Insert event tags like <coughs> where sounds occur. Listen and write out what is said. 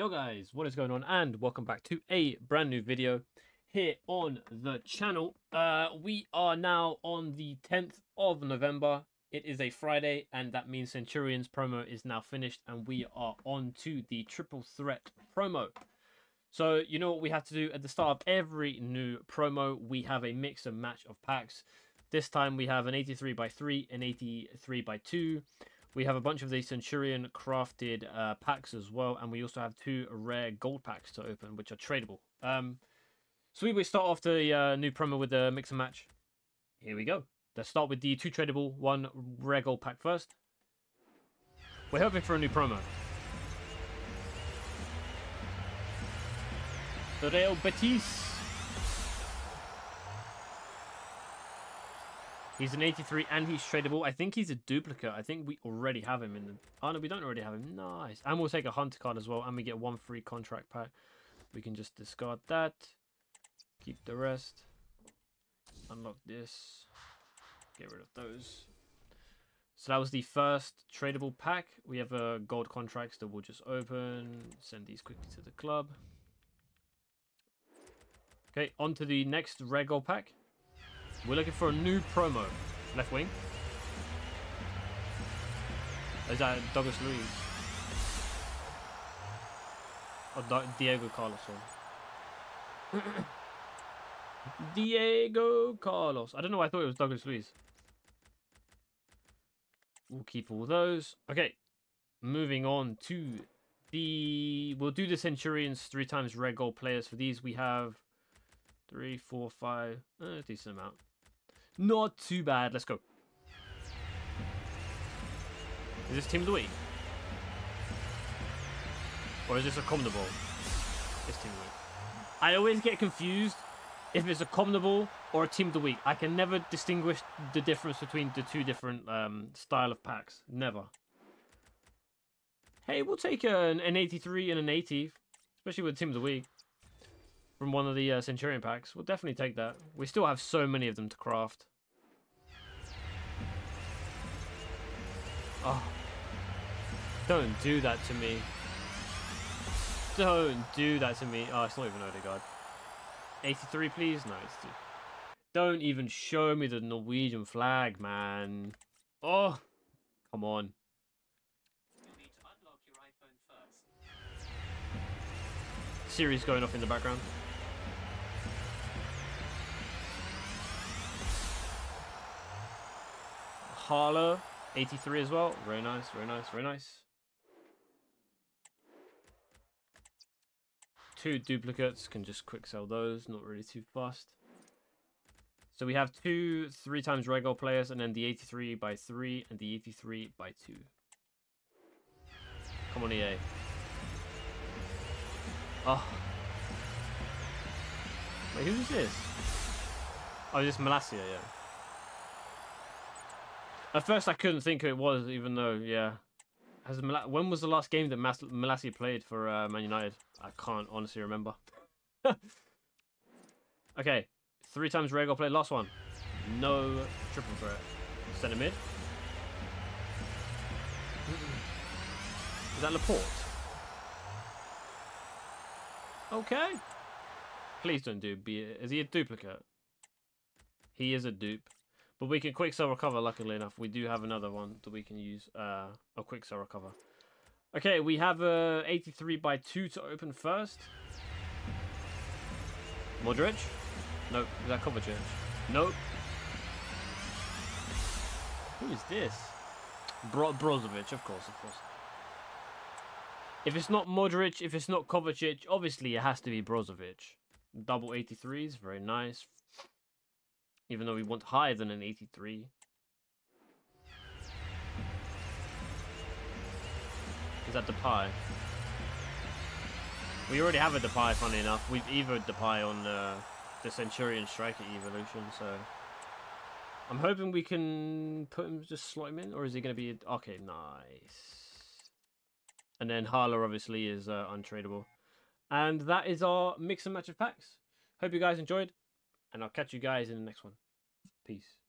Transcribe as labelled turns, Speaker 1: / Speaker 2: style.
Speaker 1: Yo guys, what is going on and welcome back to a brand new video here on the channel. Uh, we are now on the 10th of November. It is a Friday and that means Centurions promo is now finished and we are on to the Triple Threat promo. So you know what we have to do at the start of every new promo, we have a mix and match of packs. This time we have an 83 by 3, an 83 by 2, we have a bunch of the Centurion crafted uh, packs as well, and we also have two rare gold packs to open, which are tradable. Um, so we will start off the uh, new promo with the mix and match. Here we go. Let's start with the two tradable, one rare gold pack first. We're hoping for a new promo. The Real Betis He's an 83 and he's tradable. I think he's a duplicate. I think we already have him in the... Oh, no, we don't already have him. Nice. And we'll take a hunter card as well. And we get one free contract pack. We can just discard that. Keep the rest. Unlock this. Get rid of those. So that was the first tradable pack. We have a uh, gold contracts that we'll just open. Send these quickly to the club. Okay, on to the next rare gold pack. We're looking for a new promo. Left wing. Is that Douglas Luiz? Or Diego Carlos, <coughs> Diego Carlos. I don't know why I thought it was Douglas Luiz. We'll keep all those. Okay. Moving on to the... We'll do the Centurions three times rare gold players. For these, we have three, four, five... Uh, decent amount. Not too bad. Let's go. Is this Team of the Week? Or is this a Comnable? It's Team of the Week. I always get confused if it's a Comnable or a Team of the Week. I can never distinguish the difference between the two different um, style of packs. Never. Hey, we'll take an, an 83 and an 80, especially with Team of the Week from one of the uh, Centurion packs. We'll definitely take that. We still have so many of them to craft. Oh. Don't do that to me. Don't do that to me. Oh, it's not even Odegaard. 83, please? No, it's too... Don't even show me the Norwegian flag, man. Oh, come on. Siri's going off in the background. Harlow 83 as well. Very nice, very nice, very nice. Two duplicates, can just quick sell those, not really too fast. So we have two three times regular players and then the 83 by 3 and the 83 by 2. Come on, EA. Oh. Ah. Wait, who's this? Oh, this Malacia, yeah. At first, I couldn't think who it was, even though, yeah. Has Mal when was the last game that Malacia played for uh, Man United? I can't honestly remember. <laughs> okay, three times Rego played. Last one. No triple threat. Centre mid. Is that Laporte? Okay. Please don't do. Be. Is he a duplicate? He is a dupe. But we can quick sell recover, luckily enough. We do have another one that we can use, uh, a quick sell recover. Okay, we have a 83 by 2 to open first. Modric? Nope. Is that Kovacic? Nope. Who is this? Bro Brozovic, of course, of course. If it's not Modric, if it's not Kovacic, obviously it has to be Brozovic. Double 83s, very nice. Even though we want higher than an 83. Is that Depay? We already have a Depay, funny enough. We've evoed Depay on uh, the Centurion Striker evolution, so... I'm hoping we can put him, just slot him in, or is he going to be... Okay, nice. And then Harlow, obviously, is uh, untradeable. And that is our mix and match of packs. Hope you guys enjoyed and I'll catch you guys in the next one. Peace.